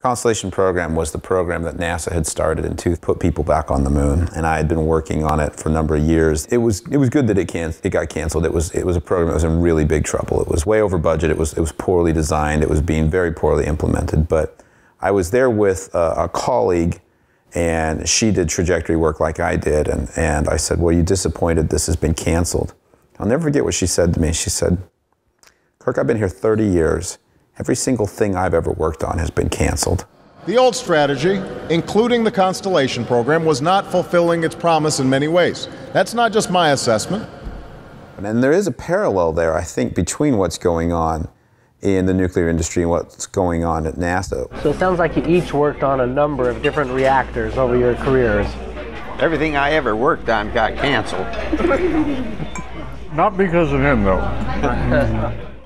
Constellation program was the program that NASA had started and to put people back on the moon, and I had been working on it for a number of years. It was it was good that it can it got canceled. It was it was a program that was in really big trouble. It was way over budget. It was it was poorly designed. It was being very poorly implemented. But I was there with a, a colleague, and she did trajectory work like I did, and and I said, "Well, you're you disappointed this has been canceled?" I'll never forget what she said to me. She said, "Kirk, I've been here 30 years." Every single thing I've ever worked on has been canceled. The old strategy, including the Constellation program, was not fulfilling its promise in many ways. That's not just my assessment. And there is a parallel there, I think, between what's going on in the nuclear industry and what's going on at NASA. So it sounds like you each worked on a number of different reactors over your careers. Everything I ever worked on got canceled. Not because of him, though.